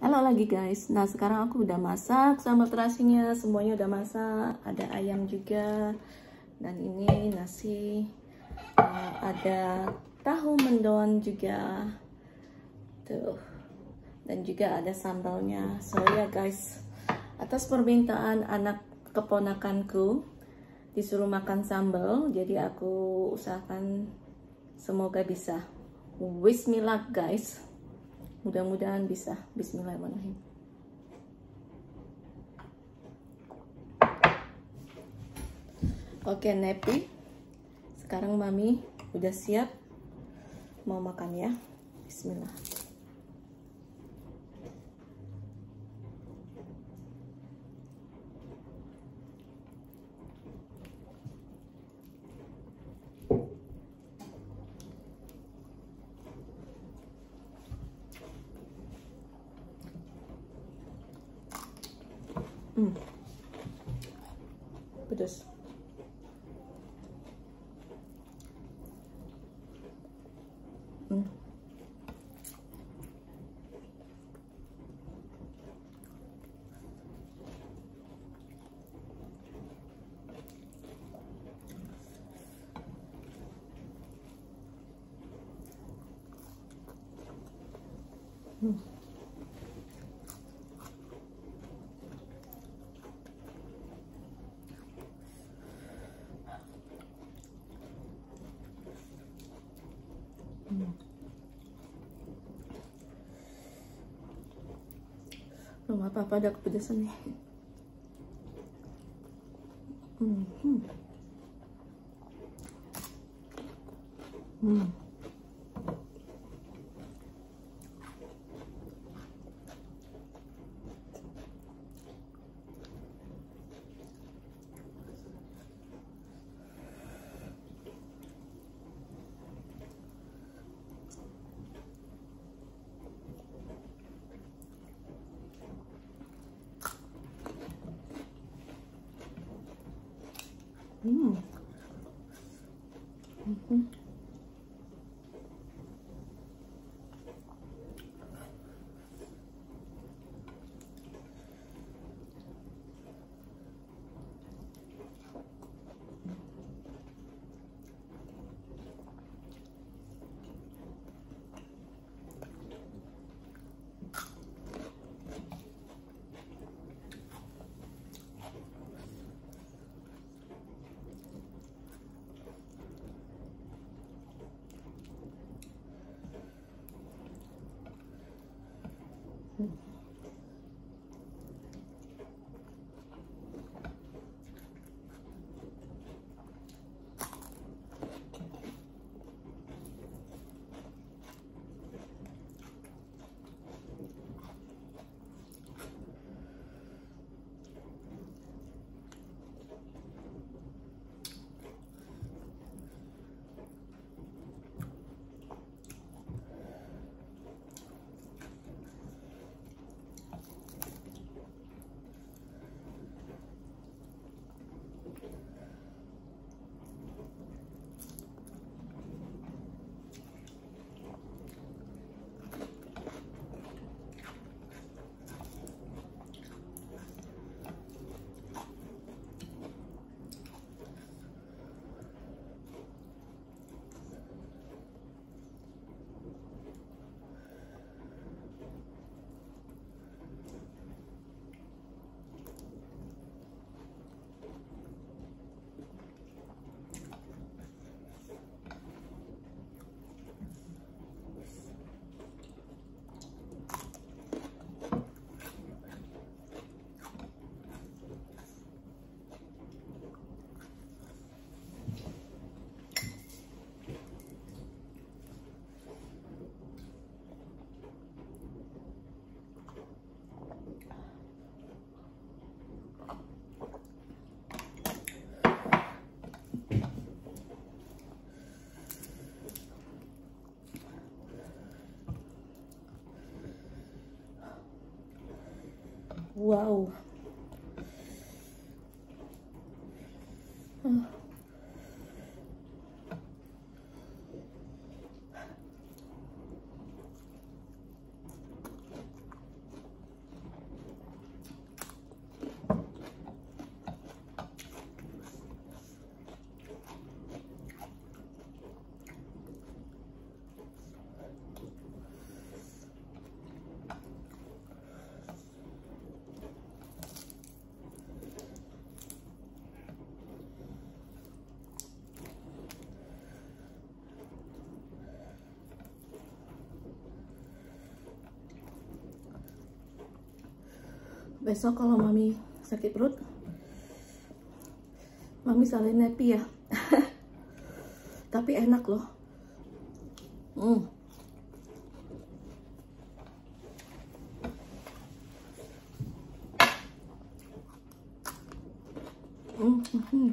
Halo lagi guys, nah sekarang aku udah masak sambal terasinya, semuanya udah masak, ada ayam juga, dan ini nasi, uh, ada tahu mendoan juga, tuh, dan juga ada sambalnya. So ya yeah, guys, atas permintaan anak keponakanku disuruh makan sambal, jadi aku usahakan semoga bisa. Wish me luck guys mudah-mudahan bisa. Bismillahirrahmanirrahim. Oke nepi. Sekarang mami udah siap mau makan ya? Bismillah Hmm. Pedas. Hmm. Hmm. Belum apa-apa ada kepedasan nih. Hmm. hmm. Hmm. Wow. Besok kalau mami sakit perut mami salin nepi ya. Tapi enak loh. Hmm. Hmm,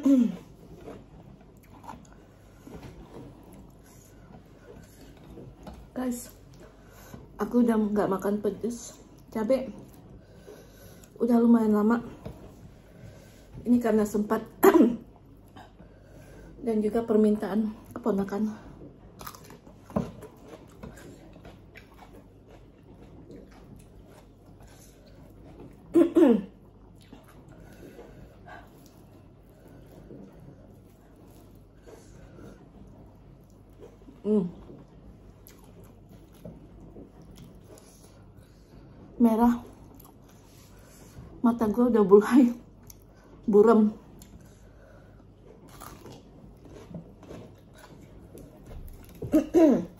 guys aku udah nggak makan pedas cabai udah lumayan lama. Ini karena sempat dan juga permintaan keponakan Ako daw buhay. Buram. Mm-hmm.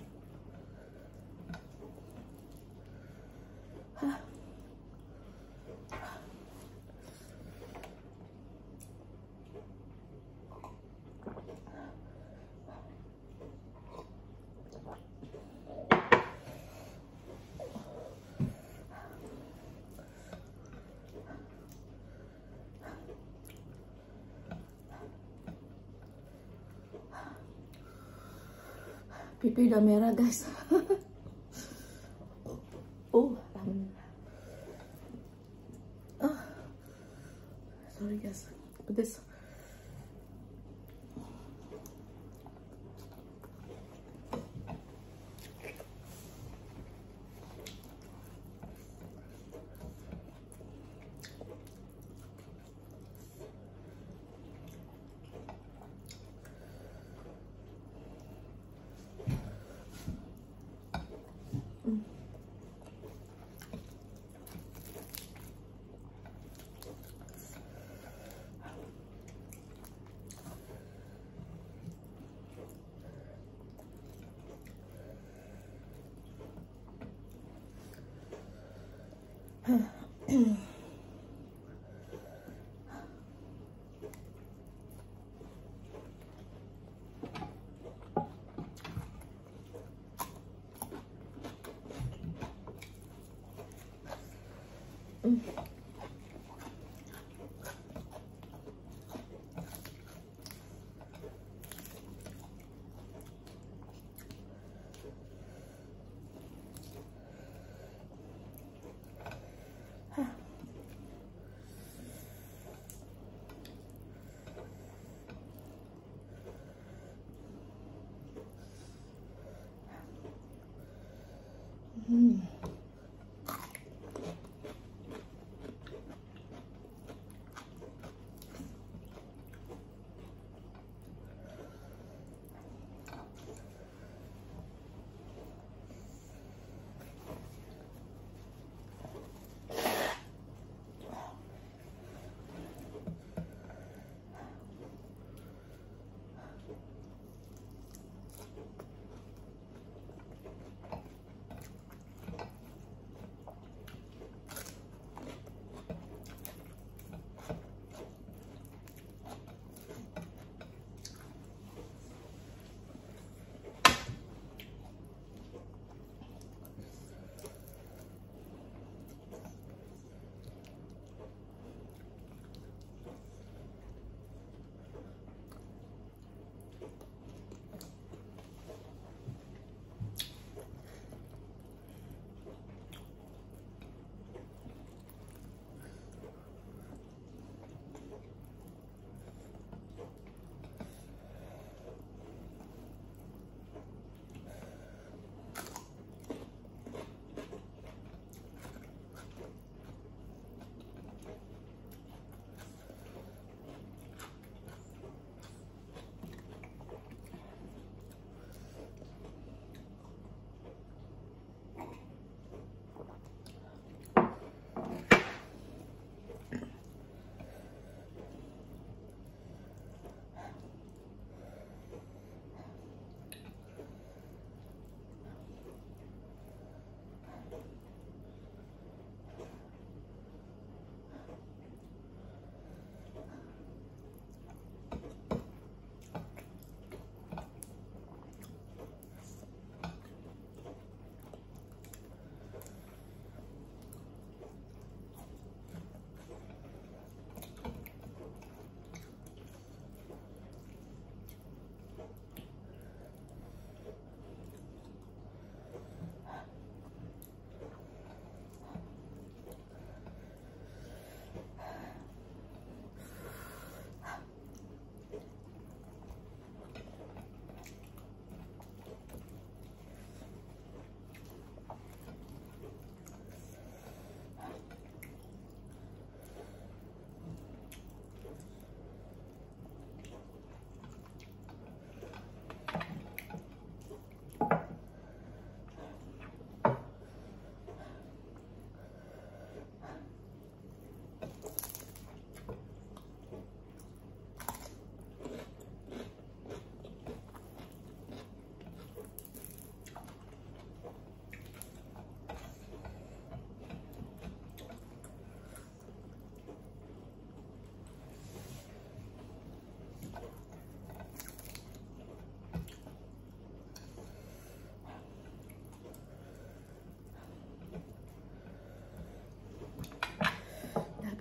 pipi udah merah guys mm Mm.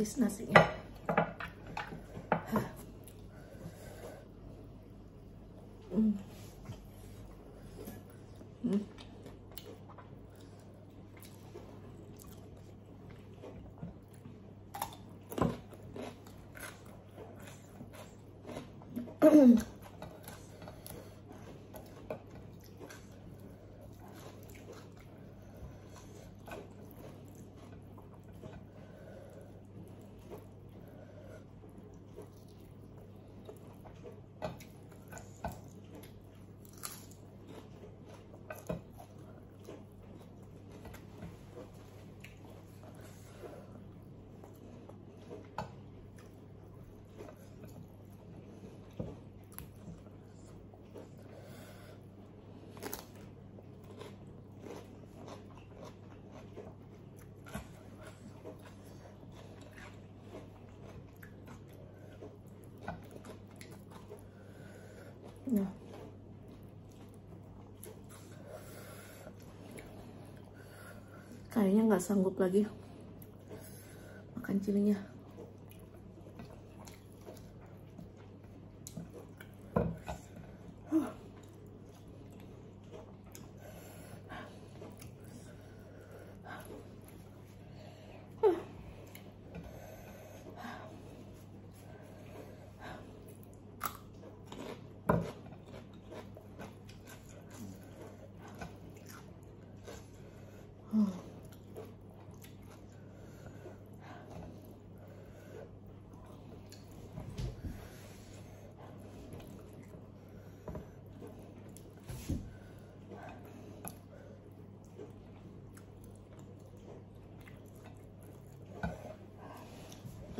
menipis nasinya. Hmm. Hmm. Kayaknya nggak sanggup lagi makan cilinya.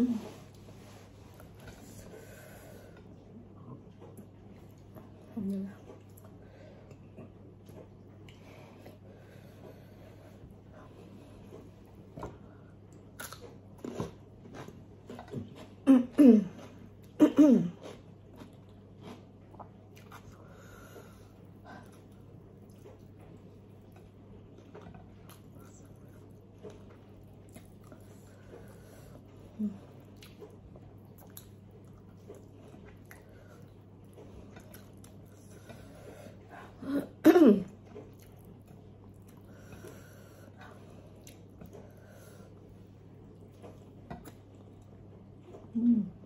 嗯。 사. Hmm.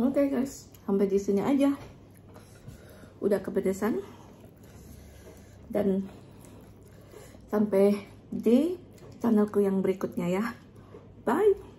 Oke okay, guys, sampai di sini aja. Udah kepedesan. Dan sampai di channelku yang berikutnya ya. Bye.